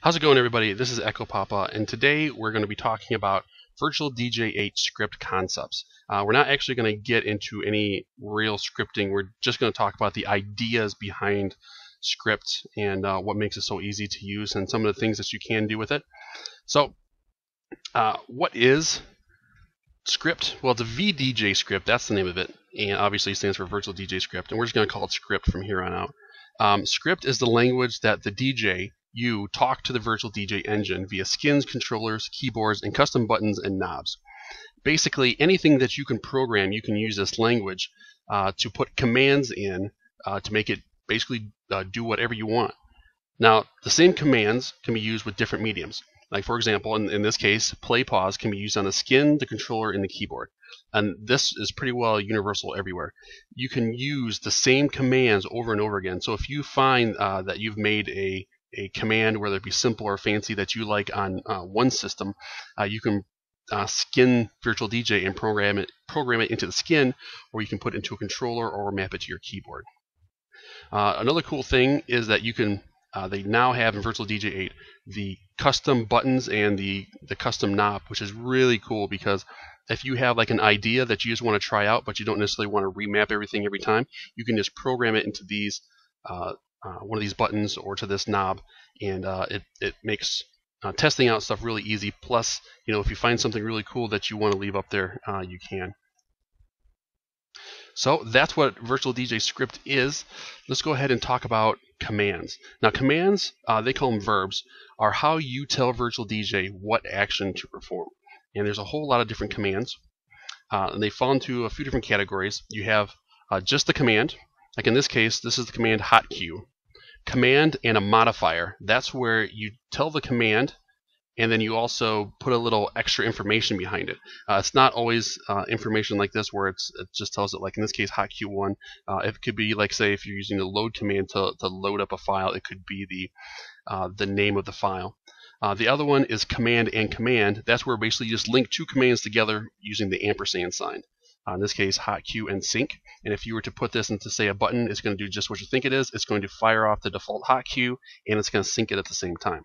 How's it going, everybody? This is Echo Papa, and today we're going to be talking about Virtual DJ 8 script concepts. Uh, we're not actually going to get into any real scripting. We're just going to talk about the ideas behind script and uh, what makes it so easy to use and some of the things that you can do with it. So, uh, what is script? Well, it's a VDJ script. That's the name of it, and obviously it stands for Virtual DJ Script. And we're just going to call it script from here on out. Um, script is the language that the DJ you talk to the virtual DJ engine via skins, controllers, keyboards, and custom buttons and knobs. Basically, anything that you can program, you can use this language uh, to put commands in uh, to make it basically uh, do whatever you want. Now, the same commands can be used with different mediums. Like, for example, in, in this case, play pause can be used on the skin, the controller, and the keyboard. And this is pretty well universal everywhere. You can use the same commands over and over again. So if you find uh, that you've made a a command, whether it be simple or fancy, that you like on uh, one system, uh, you can uh, skin Virtual DJ and program it program it into the skin, or you can put it into a controller or map it to your keyboard. Uh, another cool thing is that you can uh, they now have in Virtual DJ 8 the custom buttons and the the custom knob, which is really cool because if you have like an idea that you just want to try out, but you don't necessarily want to remap everything every time, you can just program it into these uh, uh, one of these buttons or to this knob, and uh, it, it makes uh, testing out stuff really easy. Plus, you know, if you find something really cool that you want to leave up there, uh, you can. So that's what Virtual DJ Script is. Let's go ahead and talk about commands. Now, commands, uh, they call them verbs, are how you tell Virtual DJ what action to perform. And there's a whole lot of different commands. Uh, and they fall into a few different categories. You have just the command, like in this case, this is the command hot cue. Command and a modifier. That's where you tell the command and then you also put a little extra information behind it. Uh, it's not always uh, information like this where it just tells it, like in this case, hot cue 1. Uh, it could be like, say, if you're using the load command to, to load up a file, it could be the uh, the name of the file. Uh, the other one is command and command. That's where basically you just link two commands together using the ampersand sign uh, in this case hot hotq and sync. And if you were to put this into say a button, it's going to do just what you think it is. It's going to fire off the default hot hotq and it's going to sync it at the same time.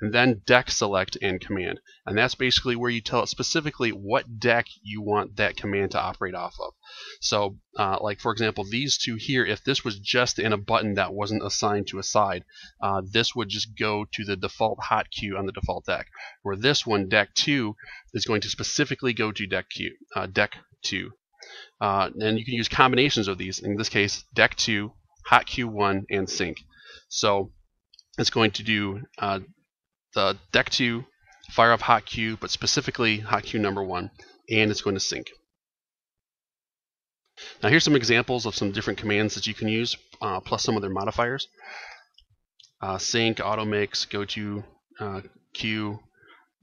And then deck select and command. And that's basically where you tell it specifically what deck you want that command to operate off of. So, uh, like for example, these two here, if this was just in a button that wasn't assigned to a side, uh, this would just go to the default hot cue on the default deck. Where this one, deck 2, is going to specifically go to deck, cue, uh, deck 2. Uh, and you can use combinations of these. In this case, deck 2, hot cue 1, and sync. So it's going to do uh, the deck 2, fire off cue, but specifically hot cue number 1, and it's going to sync. Now here's some examples of some different commands that you can use, uh, plus some of their modifiers. Uh, sync, automix, go to, uh, cue,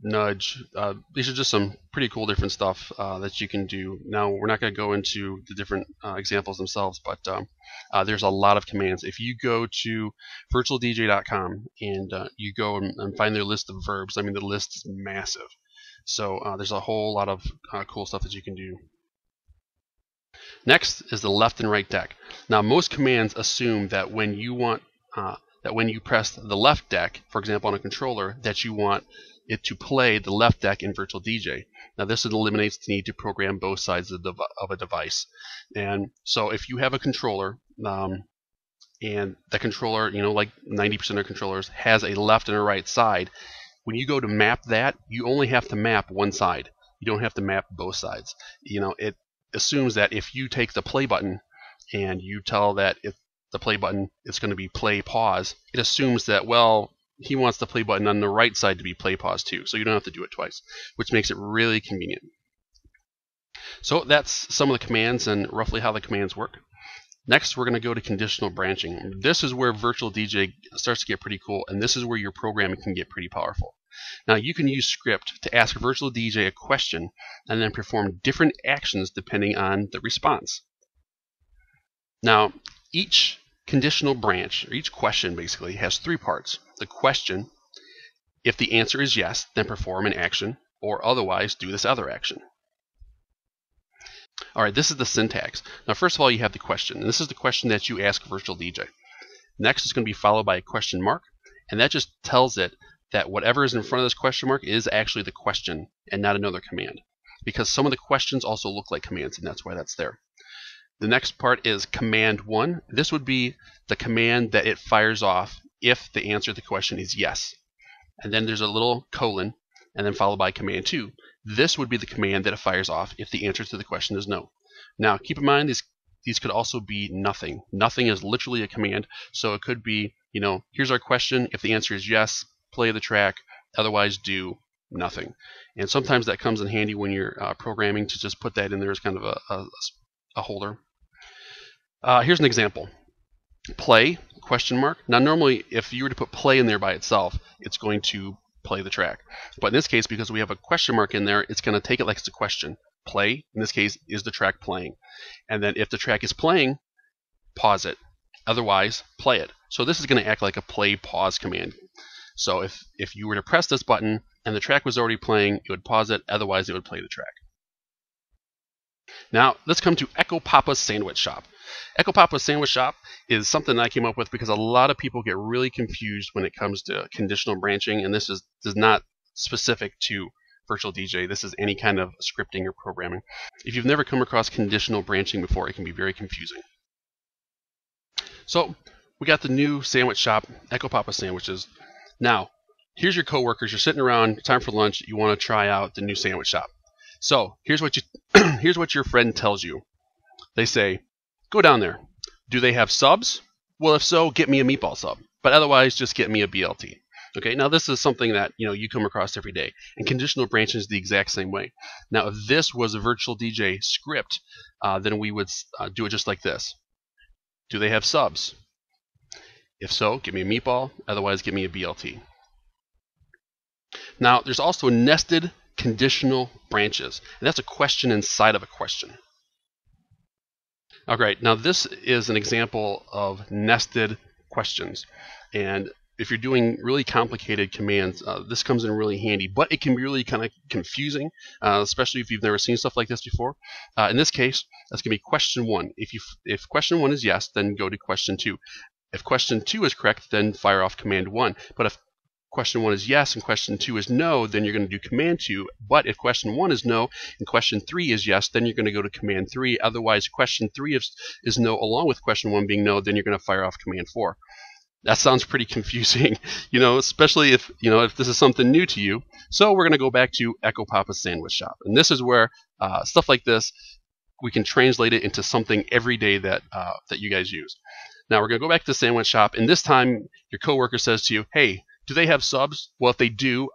nudge. Uh, these are just some pretty cool different stuff uh, that you can do. Now, we're not going to go into the different uh, examples themselves, but um, uh, there's a lot of commands. If you go to virtualdj.com and uh, you go and, and, find their list of verbs, I mean, the list is massive. So uh, there's a whole lot of cool stuff that you can do. Next is the left and right deck. Now, most commands assume that when you want that when you press the left deck, for example on a controller, that you want it to play the left deck in Virtual DJ. Now this eliminates the need to program both sides of, of a device. And so if you have a controller, um, and the controller, you know, like 90% of controllers, has a left and a right side, when you go to map that, you only have to map one side. You don't have to map both sides. You know, it assumes that if you take the play button and you tell that if the play button is going to be play pause, it assumes that, well, he wants the play button on the right side to be play pause too, so you don't have to do it twice, which makes it really convenient. So that's some of the commands and roughly how the commands work. Next, we're going to go to conditional branching. This is where Virtual DJ starts to get pretty cool, and this is where your programming can get pretty powerful. Now, you can use script to ask Virtual DJ a question and then perform different actions depending on the response. Now, each conditional branch, or each question basically, has three parts. The question, if the answer is yes, then perform an action, or otherwise do this other action. All right, this is the syntax. Now, first of all, you have the question, and this is the question that you ask Virtual DJ. Next is going to be followed by a question mark, and that just tells it that whatever is in front of this question mark is actually the question and not another command. Because some of the questions also look like commands, and that's why that's there. The next part is command 1. This would be the command that it fires off if the answer to the question is yes. And then there's a little colon, and then followed by command 2. This would be the command that it fires off if the answer to the question is no. Now, keep in mind these these could also be nothing. Nothing is literally a command, so it could be, you know, here's our question. If the answer is yes, play the track. Otherwise, do nothing. And sometimes that comes in handy when you're uh, programming to just put that in there as kind of a, a, a holder. Uh, here's an example. Play, question mark. Now normally if you were to put play in there by itself, it's going to play the track. But in this case, because we have a question mark in there, it's going to take it like it's a question. Play, in this case, is the track playing. And then if the track is playing, pause it. Otherwise, play it. So this is going to act like a play pause command. So if, if you were to press this button and the track was already playing, it would pause it. Otherwise, it would play the track. Now, let's come to Echo Papa's Sandwich Shop. Echo Papa's Sandwich Shop is something I came up with because a lot of people get really confused when it comes to conditional branching, and this is, is not specific to Virtual DJ. This is any kind of scripting or programming. If you've never come across conditional branching before, it can be very confusing. So, we got the new sandwich shop, Echo Papa Sandwiches. Now, here's your coworkers. You're sitting around, time for lunch. You want to try out the new sandwich shop. So here's what you here's what your friend tells you. They say, go down there. Do they have subs? Well, if so, get me a meatball sub. But otherwise, just get me a BLT. Okay, now this is something that you know you come across every day, and conditional branching is the exact same way. Now, if this was a virtual DJ script, uh, then we would uh, do it just like this. Do they have subs? If so, give me a meatball. Otherwise, give me a BLT. Now, there's also nested conditional branches. And that's a question inside of a question. All right, now this is an example of nested questions. And if you're doing really complicated commands, uh, this comes in really handy, but it can be really kind of confusing, uh, especially if you've never seen stuff like this before. Uh, in this case, that's going to be question one. If, you, if question one is yes, then go to question two. If question two is correct, then fire off command one. But if question one is yes and question two is no, then you're going to do command two. But if question one is no and question three is yes, then you're going to go to command three. Otherwise, question three is, is no along with question one being no, then you're going to fire off command four. That sounds pretty confusing, you know, especially if, you know, if this is something new to you. So we're going to go back to Echo Papa's Sandwich Shop. And this is where uh, stuff like this, we can translate it into something every day that, uh, that you guys use. Now we're going to go back to the sandwich shop, and this time your coworker says to you, hey, do they have subs? Well, if they do,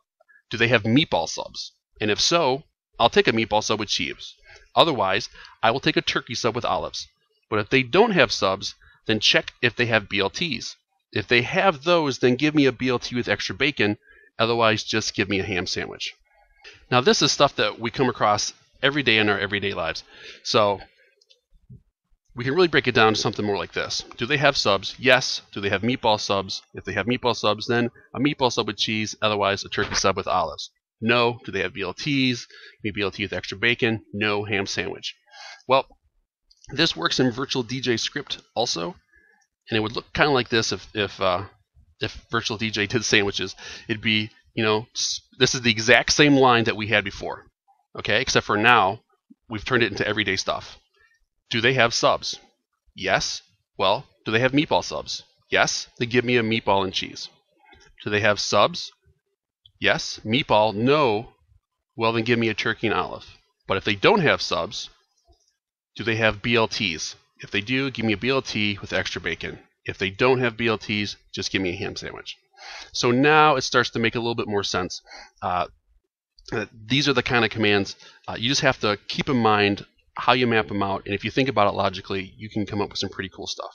do they have meatball subs? And if so, I'll take a meatball sub with cheese. Otherwise, I will take a turkey sub with olives. But if they don't have subs, then check if they have BLTs. If they have those, then give me a BLT with extra bacon. Otherwise, just give me a ham sandwich. Now, this is stuff that we come across every day in our everyday lives. So we can really break it down to something more like this. Do they have subs? Yes. Do they have meatball subs? If they have meatball subs, then a meatball sub with cheese, otherwise a turkey sub with olives. No. Do they have BLTs? Maybe BLT with extra bacon? No. Ham sandwich. Well, this works in Virtual DJ script also, and it would look kind of like this if if uh, if Virtual DJ did sandwiches. It'd be you know this is the exact same line that we had before, okay? Except for now we've turned it into everyday stuff. Do they have subs? Yes. Well, do they have meatball subs? Yes. Then give me a meatball and cheese. Do they have subs? Yes. Meatball? No. Well, then give me a turkey and olive. But if they don't have subs, do they have BLTs? If they do, give me a BLT with extra bacon. If they don't have BLTs, just give me a ham sandwich. So now it starts to make a little bit more sense. Uh, these are the kind of commands uh, you just have to keep in mind how you map them out, and if you think about it logically, you can come up with some pretty cool stuff.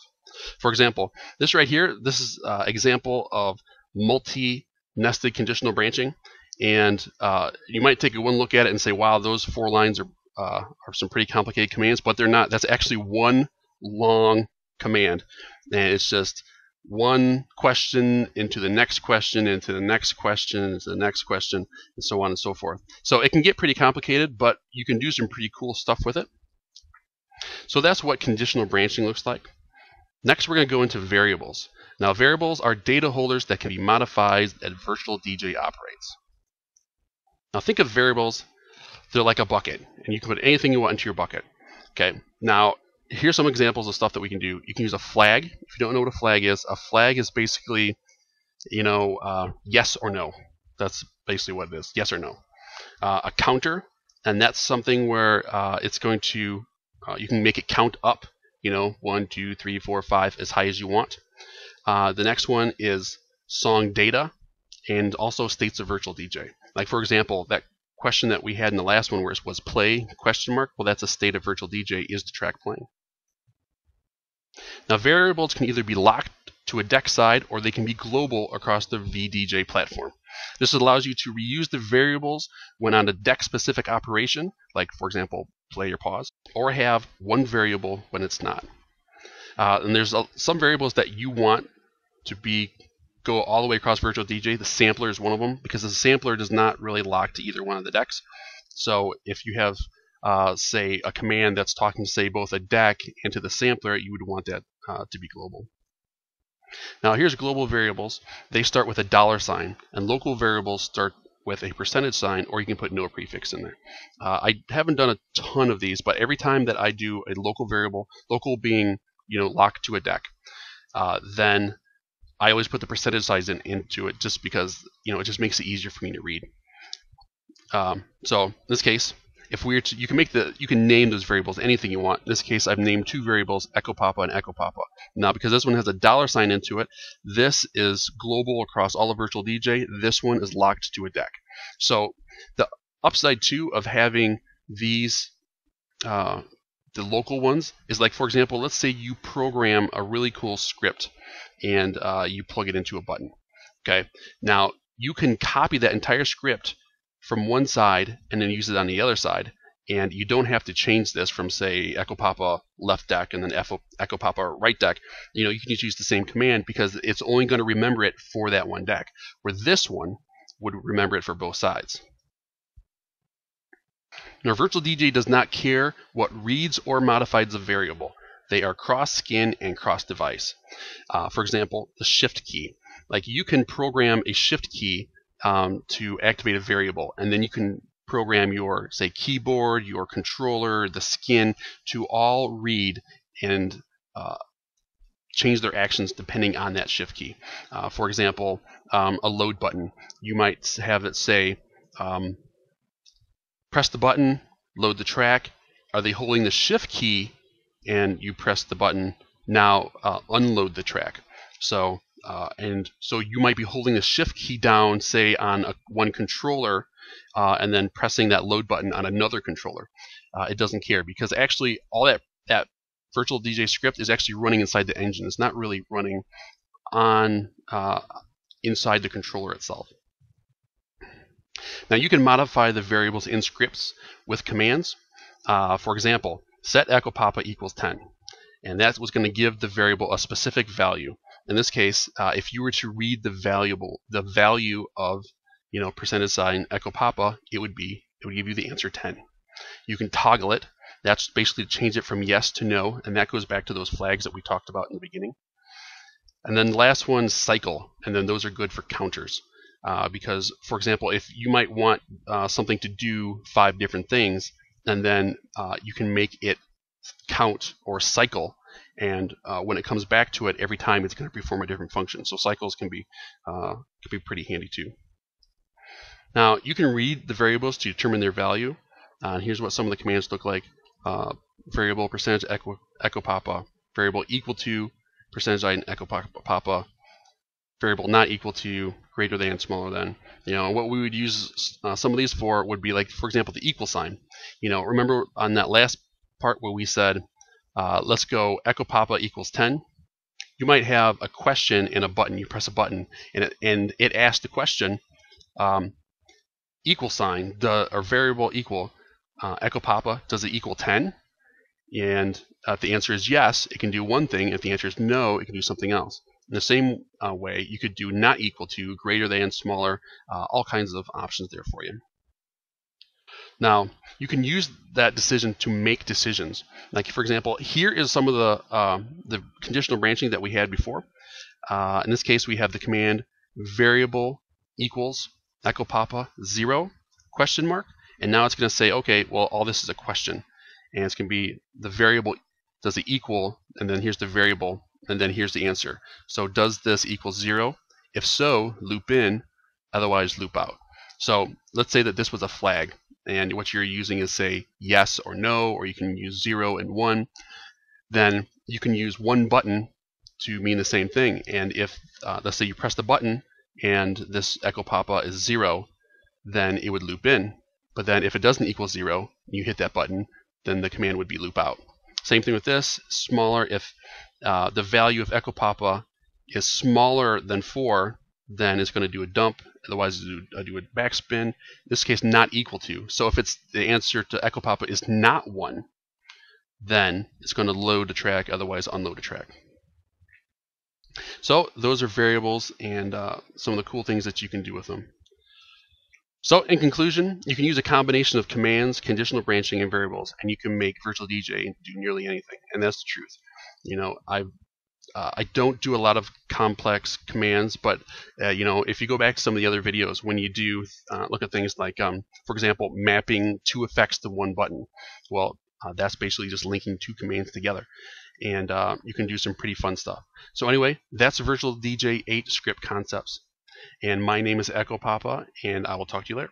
For example, this right here, this is uh, example of multi-nested conditional branching, and uh, you might take a one look at it and say, wow, those four lines are, uh, are some pretty complicated commands, but they're not. That's actually one long command, and it's just one question into the next question into the next question into the next question and so on and so forth. So it can get pretty complicated, but you can do some pretty cool stuff with it. So that's what conditional branching looks like. Next we're going to go into variables. Now, variables are data holders that can be modified as Virtual DJ operates. Now, think of variables, they're like a bucket, and you can put anything you want into your bucket. Okay, now here's some examples of stuff that we can do. You can use a flag. If you don't know what a flag is, a flag is basically, you know, uh, yes or no. That's basically what it is, yes or no. Uh, a counter, and that's something where uh, it's going to, uh, you can make it count up, you know, one, two, three, four, five, as high as you want. Uh, the next one is song data and also states of virtual DJ. Like for example, that question that we had in the last one was, was play question mark. Well, that's a state of virtual DJ. Is the track playing? Now variables can either be locked to a deck side or they can be global across the VDJ platform. This allows you to reuse the variables when on a deck specific operation, like for example, play or pause, or have one variable when it's not. Uh, and there's some variables that you want to be go all the way across Virtual DJ. The sampler is one of them because the sampler does not really lock to either one of the decks. So if you have, uh, say, a command that's talking to, say, both a deck and to the sampler, you would want that uh, to be global. Now here's global variables. They start with a dollar sign, and local variables start with a percentage sign, or you can put no prefix in there. Uh, I haven't done a ton of these, but every time that I do a local variable, local being you know locked to a deck, uh, then I always put the percentage size in, into it just because you know it just makes it easier for me to read. Um, so in this case, if we are to, you can make the you can name those variables anything you want. In this case, I've named two variables, Echo Papa and Echo Papa. Now, because this one has a dollar sign into it, this is global across all of Virtual DJ. This one is locked to a deck. So the upside too of having these uh, the local ones is like, for example, let's say you program a really cool script and uh, you plug it into a button. Okay, now you can copy that entire script from one side and then use it on the other side, and you don't have to change this from say Echo Papa left deck and then Echo, Papa right deck. You know, you can just use the same command because it's only going to remember it for that one deck, where this one would remember it for both sides. Now, Virtual DJ does not care what reads or modifies a variable. They are cross-skin and cross-device. Uh, for example, the shift key. Like you can program a shift key um, to activate a variable, and then you can program your, say, keyboard, your controller, the skin to all read and uh, change their actions depending on that shift key. Uh, for example, um, a load button. You might have it say, um, press the button, load the track. Are they holding the shift key and you press the button, now uh, unload the track. So uh, and so you might be holding the shift key down, say on a, one controller, uh, and then pressing that load button on another controller. Uh, it doesn't care because actually all that that virtual DJ script is actually running inside the engine. It's not really running on uh, inside the controller itself. Now you can modify the variables in scripts with commands. Uh, for example, set echo papa equals 10. And that was going to give the variable a specific value. In this case, uh, if you were to read the valuable, the value of, you know, percentage sign echo papa, it would be, it would give you the answer 10. You can toggle it. That's basically to change it from yes to no, and that goes back to those flags that we talked about in the beginning. And then the last one, cycle, and then those are good for counters. Uh, because, for example, if you might want uh, something to do five different things, and then uh, you can make it count or cycle and uh, when it comes back to it every time it's going to perform a different function. So cycles can be uh, can be pretty handy too. Now you can read the variables to determine their value. Uh, and here's what some of the commands look like. Uh, variable percentage echo, echo papa variable equal to percentage item echo papa variable not equal to greater than smaller than. You know what we would use uh, some of these for would be like for example the equal sign. You know remember on that last part where we said uh, let's go echo papa equals 10 you might have a question and a button. You press a button and it, and it asks the question um, equal sign. The or variable equal uh, echo papa does it equal 10 and uh, if the answer is yes it can do one thing. If the answer is no it can do something else. In the same uh, way, you could do not equal to, greater than, smaller, uh, all kinds of options there for you. Now, you can use that decision to make decisions. Like, for example, here is some of the, uh, the conditional branching that we had before. Uh, in this case, we have the command variable equals echo papa 0 question mark. And now it's going to say, okay, well, all this is a question. And it's going to be the variable does it equal, and then here's the variable, and then here's the answer. So does this equal 0? If so, loop in, otherwise loop out. So let's say that this was a flag, and what you're using is say yes or no, or you can use 0 and 1. Then you can use one button to mean the same thing. And if, uh, let's say you press the button and this echo papa is 0, then it would loop in. But then if it doesn't equal 0, you hit that button, then the command would be loop out. Same thing with this, smaller if uh, the value of echo papa is smaller than 4, then it's going to do a dump. Otherwise, do, uh, do a backspin. In this case, not equal to. So if it's the answer to echo papa is not 1, then it's going to load the track, otherwise unload the track. So those are variables and uh, some of the cool things that you can do with them. So in conclusion, you can use a combination of commands, conditional branching, and variables, and you can make Virtual DJ do nearly anything. And that's the truth. You know, I uh, I don't do a lot of complex commands, but uh, you know, if you go back to some of the other videos, when you do uh, look at things like, um, for example, mapping two effects to one button, well, uh, that's basically just linking two commands together, and uh, you can do some pretty fun stuff. So anyway, that's Virtual DJ 8 script concepts. And my name is Echo Papa, and I will talk to you later.